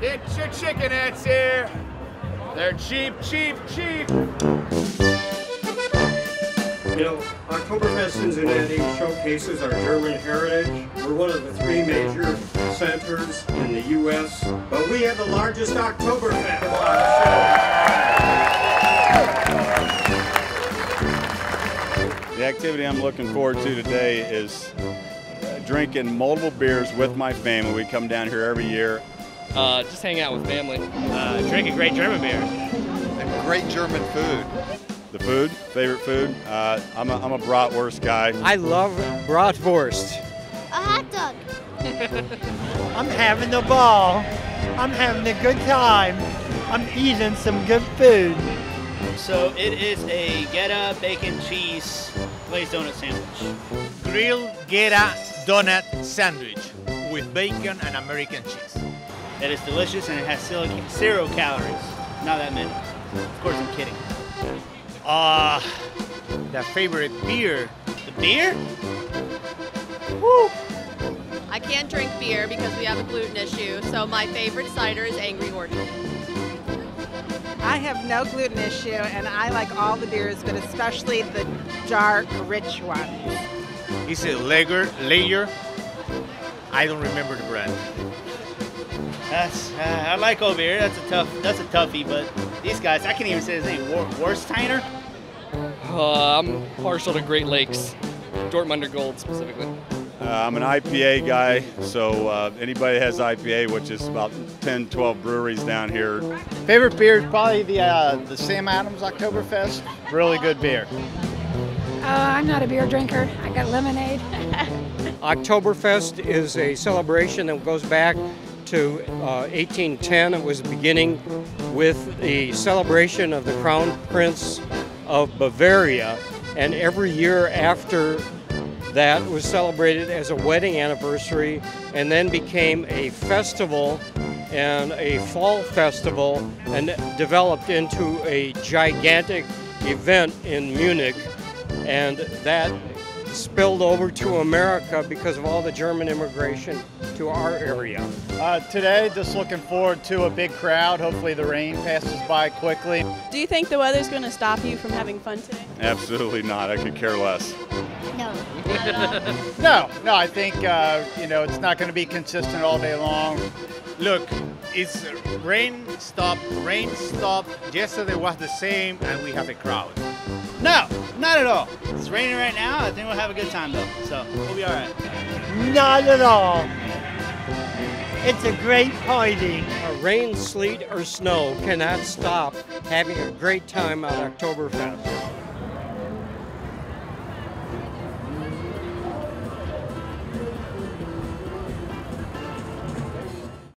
Get your chicken heads here. They're cheap, cheap, cheap. You know, Oktoberfest Zinzinnati showcases our German heritage. We're one of the three major centers in the U.S., but we have the largest Oktoberfest. The activity I'm looking forward to today is drinking multiple beers with my family. We come down here every year. Uh, just hang out with family. Uh, drink a great German beer. And great German food. The food, favorite food. Uh, I'm, a, I'm a bratwurst guy. I love bratwurst. A hot dog. I'm having a ball. I'm having a good time. I'm eating some good food. So it is a Goetta bacon cheese glazed donut sandwich. Grilled Goetta donut sandwich with bacon and American cheese. It is delicious and it has zero calories. Not that many. Of course, I'm kidding. Ah, uh, the favorite beer. The beer? Woo! I can't drink beer because we have a gluten issue, so my favorite cider is Angry Orchard. I have no gluten issue, and I like all the beers, but especially the dark, rich ones. Is it lager? Lager? I don't remember the brand. That's uh, I like over here. That's a tough. That's a toughie. But these guys, I can't even say his name. War, Warsteiner. Uh, I'm partial to Great Lakes, Dortmunder Gold specifically. Uh, I'm an IPA guy, so uh, anybody has IPA, which is about 10, 12 breweries down here. Favorite beer is probably the uh, the Sam Adams Oktoberfest. Really good beer. Uh, I'm not a beer drinker. I got lemonade. Oktoberfest is a celebration that goes back to uh, 1810. It was beginning with the celebration of the Crown Prince of Bavaria, and every year after that was celebrated as a wedding anniversary and then became a festival and a fall festival and developed into a gigantic event in Munich and that spilled over to America because of all the German immigration to our area. Uh, today, just looking forward to a big crowd. Hopefully the rain passes by quickly. Do you think the weather's going to stop you from having fun today? Absolutely not. I could care less. No. no, no, I think, uh, you know, it's not going to be consistent all day long. Look, it's rain stop, rain stop. Yesterday was the same, and we have a crowd. No, not at all. It's raining right now. I think we'll have a good time though, so we'll be all right. Not at all. It's a great party. A rain, sleet, or snow cannot stop having a great time at Oktoberfest.